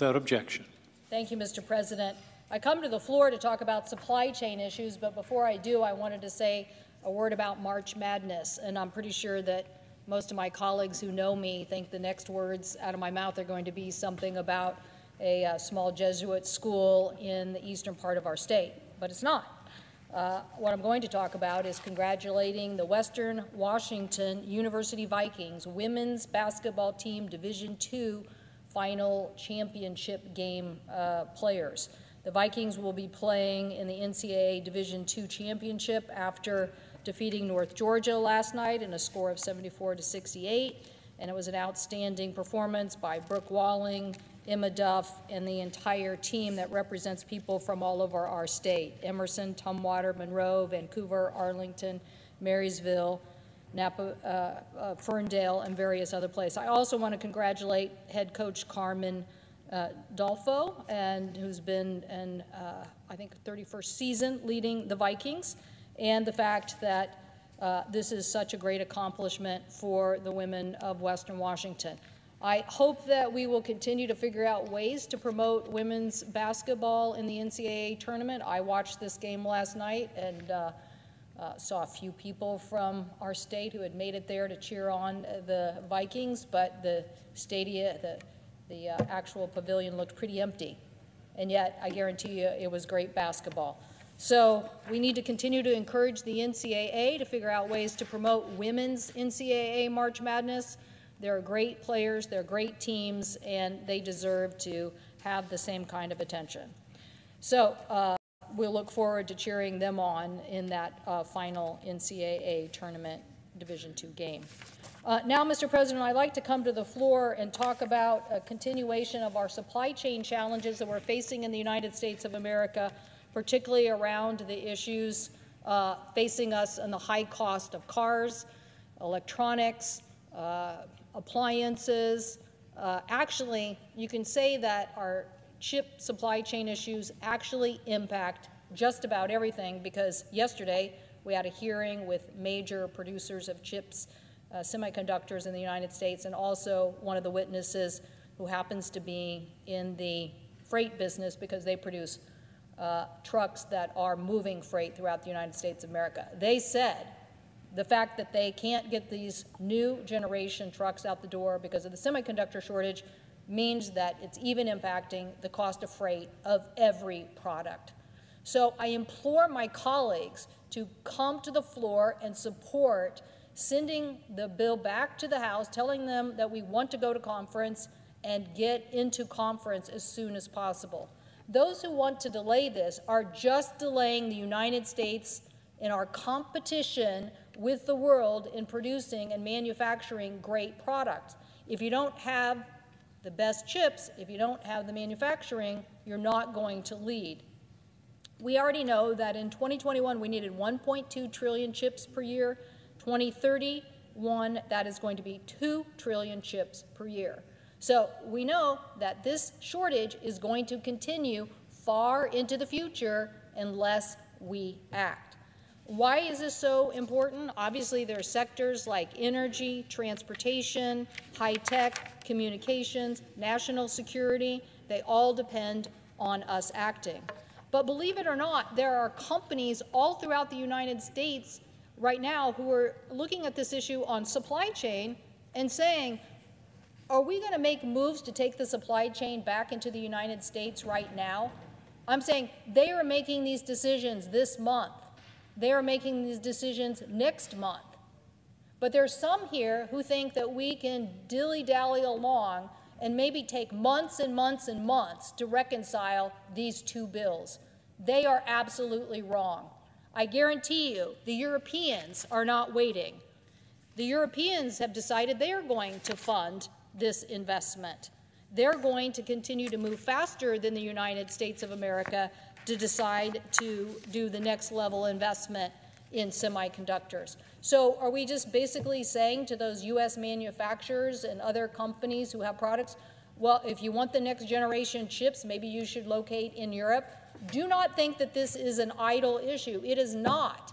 Without objection. Thank you, Mr. President. I come to the floor to talk about supply chain issues, but before I do, I wanted to say a word about March Madness. And I'm pretty sure that most of my colleagues who know me think the next words out of my mouth are going to be something about a uh, small Jesuit school in the eastern part of our state, but it's not. Uh, what I'm going to talk about is congratulating the Western Washington University Vikings women's basketball team Division II final championship game uh, players. The Vikings will be playing in the NCAA Division II championship after defeating North Georgia last night in a score of 74 to 68, and it was an outstanding performance by Brooke Walling, Emma Duff, and the entire team that represents people from all over our state Emerson, Tumwater, Monroe, Vancouver, Arlington, Marysville, Napa, uh, uh, Ferndale, and various other places. I also want to congratulate head coach Carmen uh, Dolfo, and who's been in, uh, I think, 31st season leading the Vikings, and the fact that uh, this is such a great accomplishment for the women of Western Washington. I hope that we will continue to figure out ways to promote women's basketball in the NCAA tournament. I watched this game last night and uh, uh, saw a few people from our state who had made it there to cheer on the Vikings, but the stadium, the, the uh, actual pavilion looked pretty empty. And yet, I guarantee you, it was great basketball. So we need to continue to encourage the NCAA to figure out ways to promote women's NCAA March Madness. They're great players, they're great teams, and they deserve to have the same kind of attention. So uh, we'll look forward to cheering them on in that uh, final NCAA tournament Division II game. Uh, now, Mr. President, I'd like to come to the floor and talk about a continuation of our supply chain challenges that we're facing in the United States of America, particularly around the issues uh, facing us and the high cost of cars, electronics, uh, appliances. Uh, actually, you can say that our chip supply chain issues actually impact just about everything because yesterday we had a hearing with major producers of chips, uh, semiconductors in the United States, and also one of the witnesses who happens to be in the freight business because they produce uh, trucks that are moving freight throughout the United States of America. They said the fact that they can't get these new generation trucks out the door because of the semiconductor shortage means that it's even impacting the cost of freight of every product. So I implore my colleagues to come to the floor and support sending the bill back to the House, telling them that we want to go to conference and get into conference as soon as possible. Those who want to delay this are just delaying the United States in our competition with the world in producing and manufacturing great products. If you don't have the best chips, if you don't have the manufacturing, you're not going to lead. We already know that in 2021 we needed 1.2 trillion chips per year. 2031, that is going to be 2 trillion chips per year. So we know that this shortage is going to continue far into the future unless we act. Why is this so important? Obviously, there are sectors like energy, transportation, high tech, communications, national security. They all depend on us acting. But believe it or not, there are companies all throughout the United States right now who are looking at this issue on supply chain and saying, are we going to make moves to take the supply chain back into the United States right now? I'm saying they are making these decisions this month. They are making these decisions next month. But there's some here who think that we can dilly-dally along and maybe take months and months and months to reconcile these two bills. They are absolutely wrong. I guarantee you, the Europeans are not waiting. The Europeans have decided they are going to fund this investment. They're going to continue to move faster than the United States of America to decide to do the next level investment in semiconductors. So are we just basically saying to those U.S. manufacturers and other companies who have products, well, if you want the next generation chips, maybe you should locate in Europe? Do not think that this is an idle issue. It is not.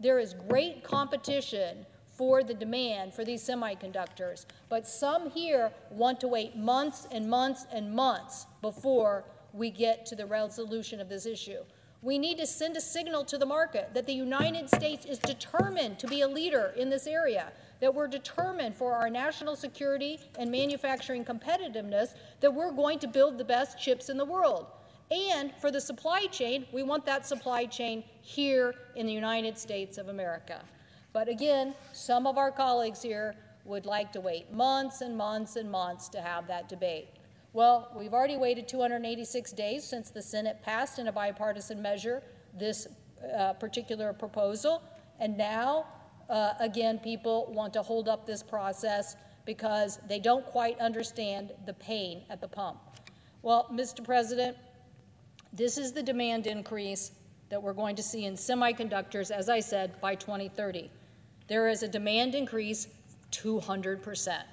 There is great competition for the demand for these semiconductors. But some here want to wait months and months and months before we get to the resolution of this issue. We need to send a signal to the market that the United States is determined to be a leader in this area, that we're determined for our national security and manufacturing competitiveness, that we're going to build the best chips in the world. And for the supply chain, we want that supply chain here in the United States of America. But again, some of our colleagues here would like to wait months and months and months to have that debate. Well, we've already waited 286 days since the Senate passed in a bipartisan measure this uh, particular proposal, and now, uh, again, people want to hold up this process because they don't quite understand the pain at the pump. Well, Mr. President, this is the demand increase that we're going to see in semiconductors, as I said, by 2030. There is a demand increase 200 percent.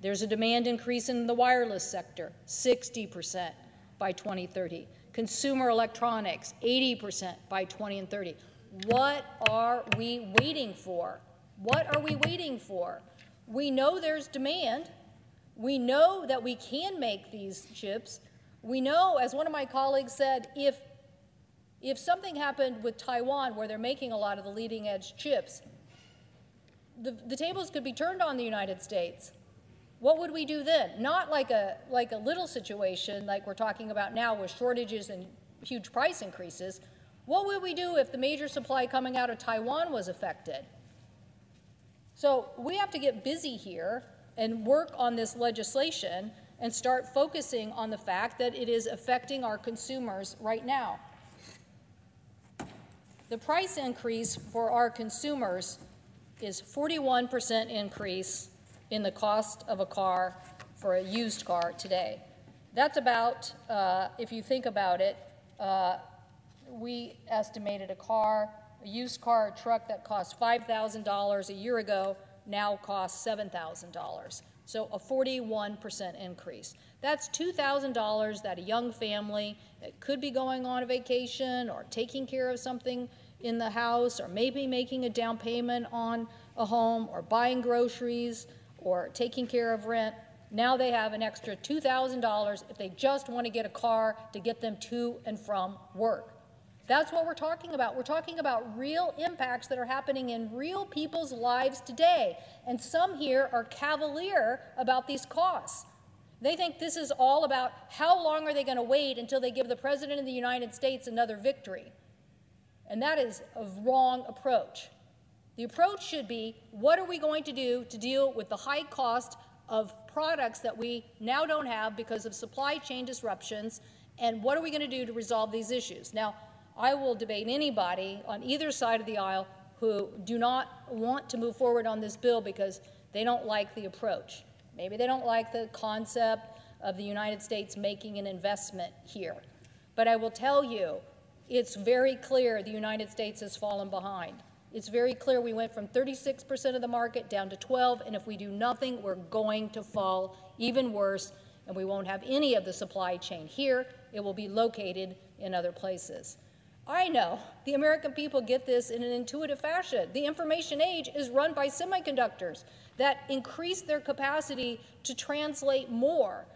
There's a demand increase in the wireless sector, 60% by 2030. Consumer electronics, 80% by 20 and 30. What are we waiting for? What are we waiting for? We know there's demand. We know that we can make these chips. We know, as one of my colleagues said, if, if something happened with Taiwan where they're making a lot of the leading edge chips, the, the tables could be turned on the United States. What would we do then? Not like a, like a little situation like we're talking about now with shortages and huge price increases. What would we do if the major supply coming out of Taiwan was affected? So we have to get busy here and work on this legislation and start focusing on the fact that it is affecting our consumers right now. The price increase for our consumers is 41% increase in the cost of a car for a used car today. That's about, uh, if you think about it, uh, we estimated a car, a used car, a truck that cost $5,000 a year ago now costs $7,000. So a 41% increase. That's $2,000 that a young family that could be going on a vacation or taking care of something in the house or maybe making a down payment on a home or buying groceries or taking care of rent. Now they have an extra $2,000 if they just want to get a car to get them to and from work. That's what we're talking about. We're talking about real impacts that are happening in real people's lives today. And some here are cavalier about these costs. They think this is all about how long are they going to wait until they give the President of the United States another victory. And that is a wrong approach. The approach should be what are we going to do to deal with the high cost of products that we now don't have because of supply chain disruptions, and what are we going to do to resolve these issues? Now, I will debate anybody on either side of the aisle who do not want to move forward on this bill because they don't like the approach. Maybe they don't like the concept of the United States making an investment here. But I will tell you, it's very clear the United States has fallen behind. It's very clear we went from 36% of the market down to 12, and if we do nothing, we're going to fall even worse, and we won't have any of the supply chain here. It will be located in other places. I know the American people get this in an intuitive fashion. The information age is run by semiconductors that increase their capacity to translate more,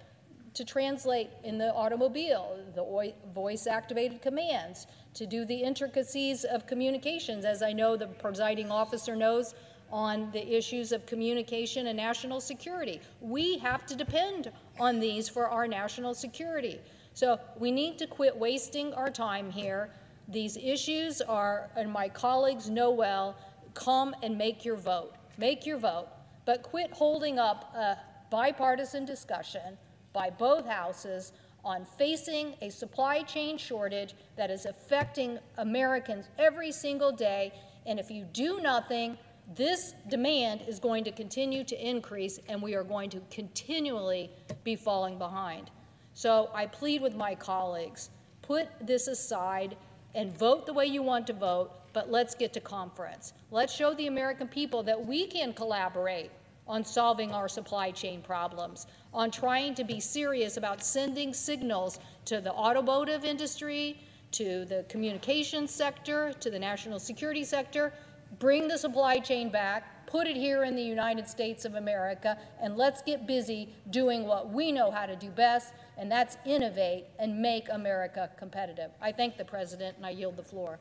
to translate in the automobile, the voice activated commands, to do the intricacies of communications, as I know the presiding officer knows on the issues of communication and national security. We have to depend on these for our national security. So we need to quit wasting our time here. These issues are, and my colleagues know well, come and make your vote. Make your vote, but quit holding up a bipartisan discussion by both houses on facing a supply chain shortage that is affecting Americans every single day. And if you do nothing, this demand is going to continue to increase, and we are going to continually be falling behind. So I plead with my colleagues put this aside and vote the way you want to vote, but let's get to conference. Let's show the American people that we can collaborate on solving our supply chain problems, on trying to be serious about sending signals to the automotive industry, to the communications sector, to the national security sector, bring the supply chain back, put it here in the United States of America, and let's get busy doing what we know how to do best, and that's innovate and make America competitive. I thank the President, and I yield the floor.